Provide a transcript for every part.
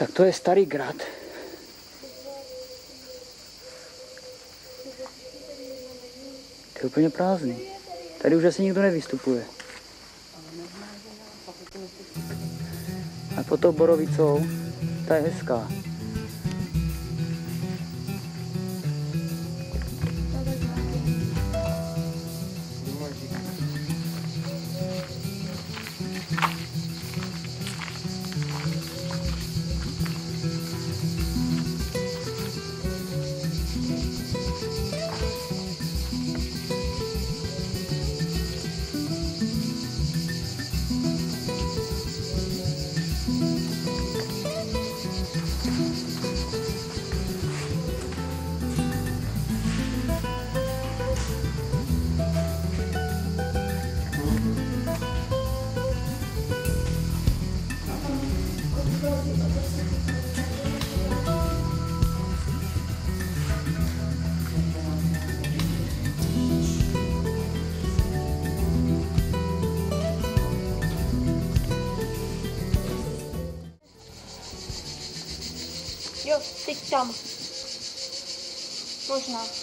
Tak to je starý grad. To je úplně prázdný. Tady už asi nikdo nevystupuje. A pod tou borovicou, ta je hezká. Jo, teď tam. Možná.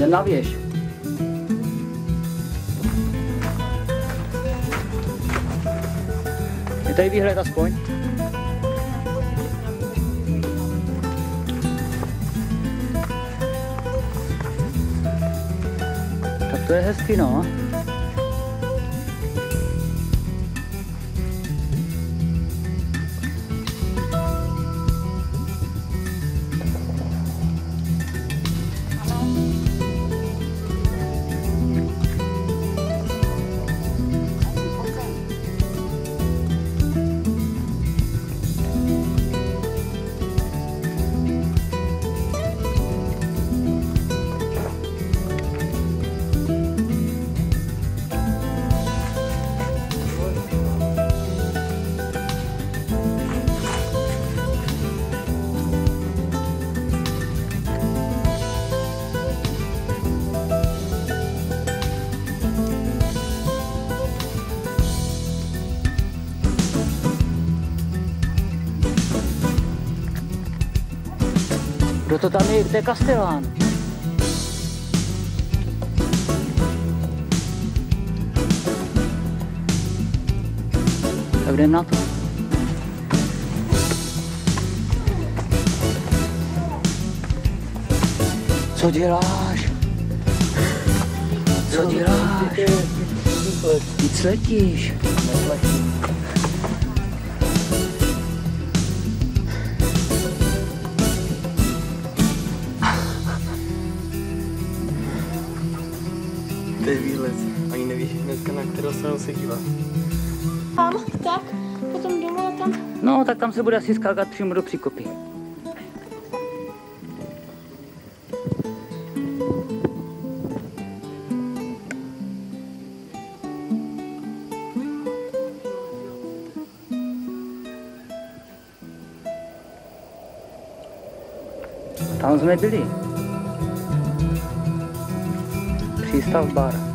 Jde na věž. Je tady výhled aspoň? Tak to je hezky, no. To tam je? Kde je Kastelán? Tak jdem na to. Co děláš? Co děláš? Nic letíš. člověka, na kterou jsem se dívat. Tam, tak, potom dolů a tam. No, tak tam se bude asi skákat přímo do příkopy. Tam jsme byli. Přístav bar.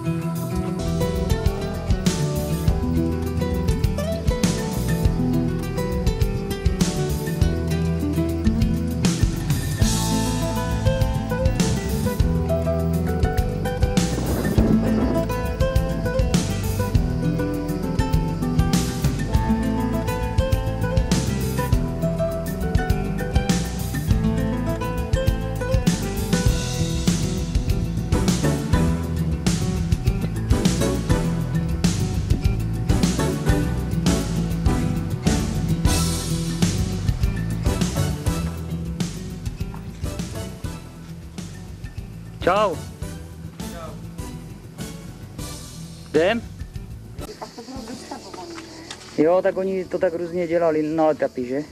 Čau. Jdem? Jo, tak oni to tak různě dělali na etapy, že?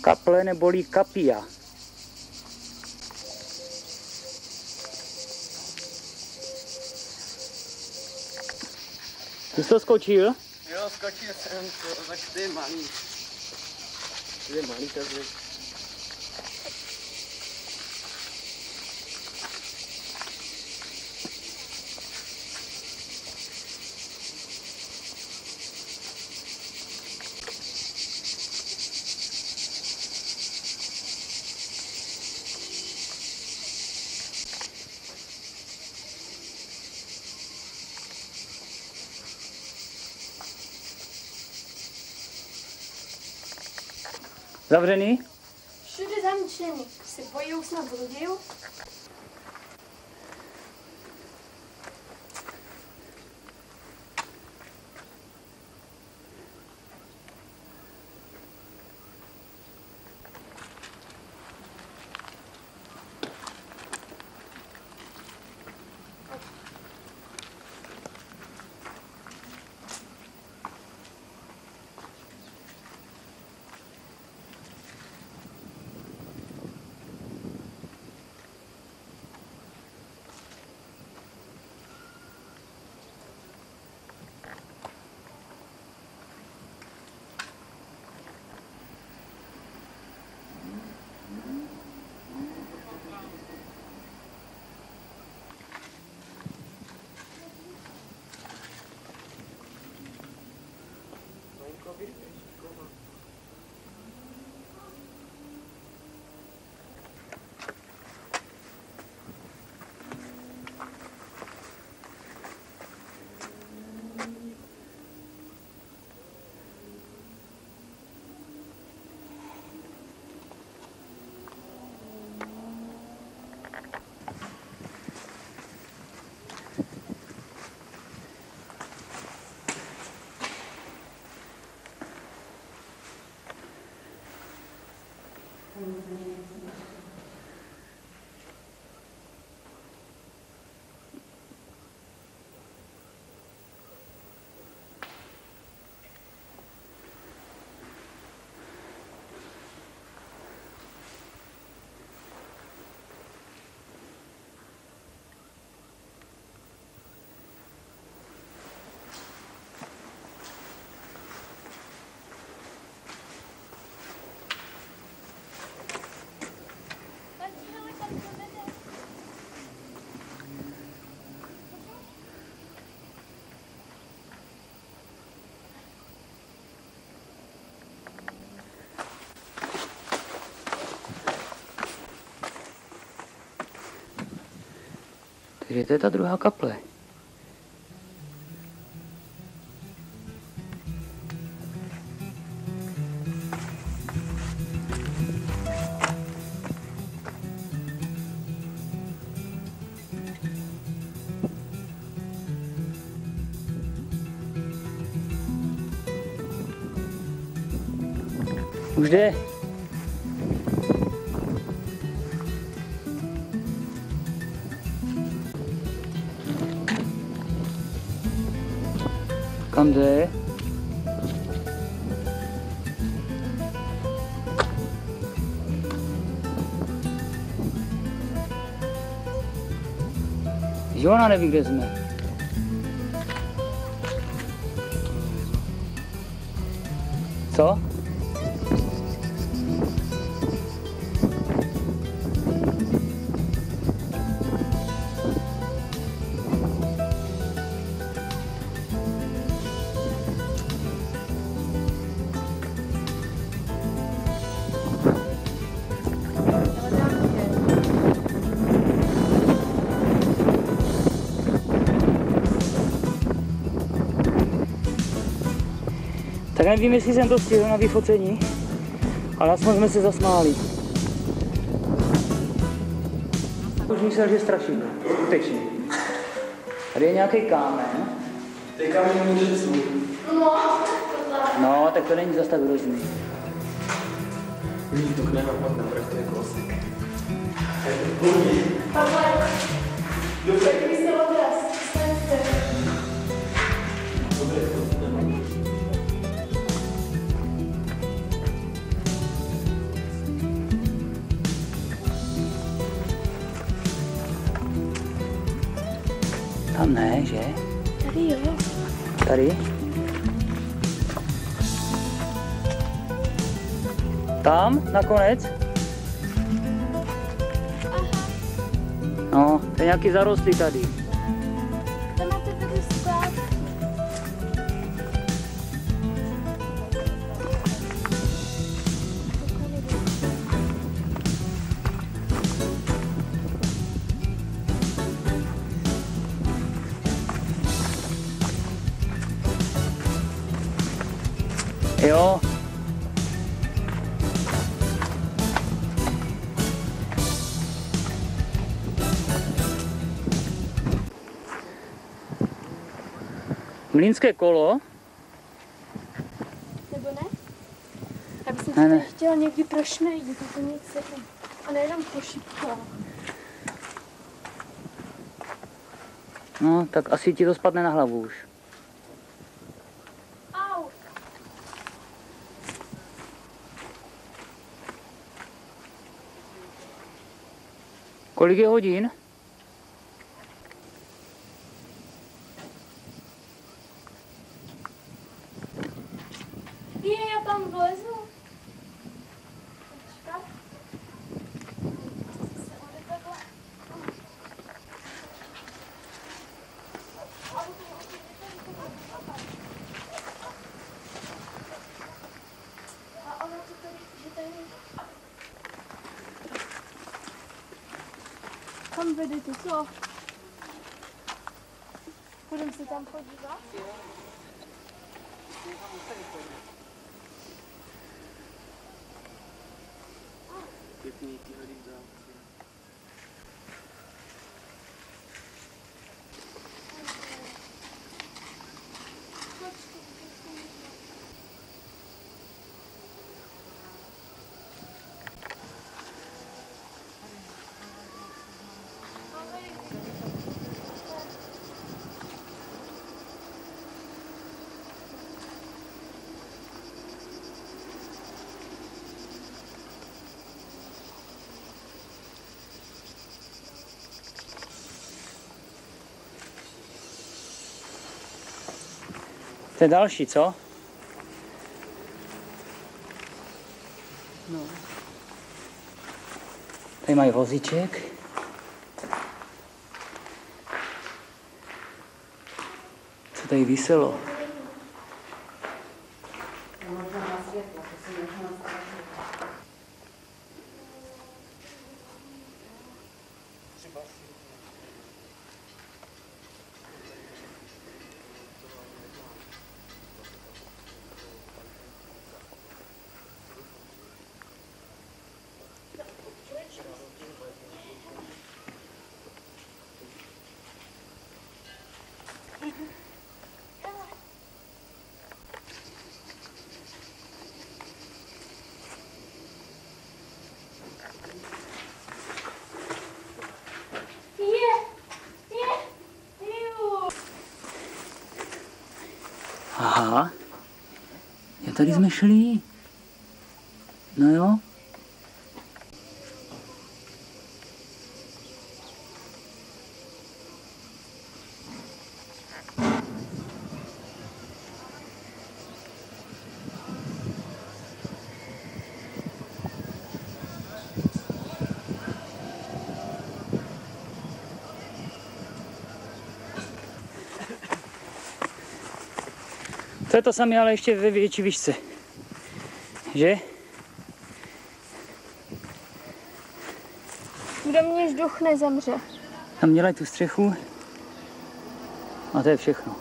Kaple nebolí kapia. Jsi to skočil? Jo, skočil jsem to, ty je malý. Je malý, takže... Zavřený? Všude zamčený. Se bojí snad zlodějů? Takže to je ta druhá kaple. Už jde. 감자에 시원하네 빙그레스맨 So? Tak nevím, jestli jsem to stihl na vyfocení, ale aspoň jsme se zasmáli. Už myslel, že strašidlo. Skutečně. Tady je nějaký kámen. Ty kamen může svůj. No, tak to není zas tak hrozný. Víš, to nenapadne, proč to je kousek. Jste odraz. Tam ne, že? Tady jo. Tady? Tam, nakonec? No, to je nějaký zarostlý tady. Mlínské kolo? Nebo ne? Já bych Ne, ne, chtěla někdy proč nejít, to nic. A nejenom po šipkách. No, tak asi ti to spadne na hlavu už. Au! Kolik je hodin? Je, já tam vlezu. Počkat. Se ode takhle. A ono to tady, že tady... Kam vede to, co? Budeme se tam podívat? To je další, co? No. Tady mají vozíček. Co tady vyselo? Je! Je! Ju! Aha. Já tady jsme šli. No jo. To je to samé, ale ještě ve větší výšce. Že? Kdo mě vzduch nezemře. Tam dělají tu střechu. A to je všechno.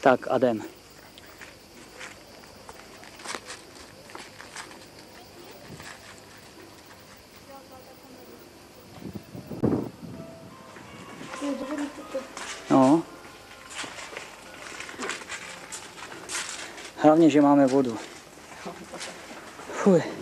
Tak a jdem. Hlavně, že máme vodu. Fuj.